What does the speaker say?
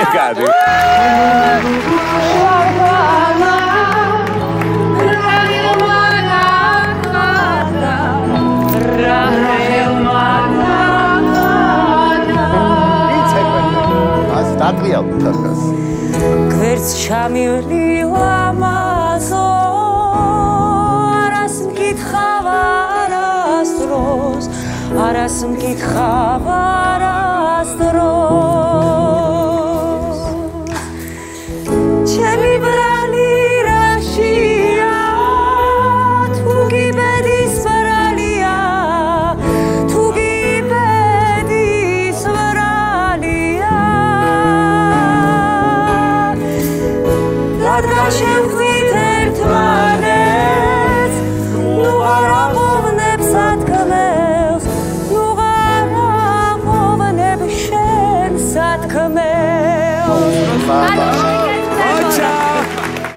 ეგარი დატრიალ თქოს გვერდს ჩამივლი ლამაზო არას მკითხავ არას დროს არას მკითხავ დროს ჩემი ბრალი რაშია თუ გიბედის ბრალია თუ გიბედის ბრალია. რადგან შევხვით Canel. Vamos.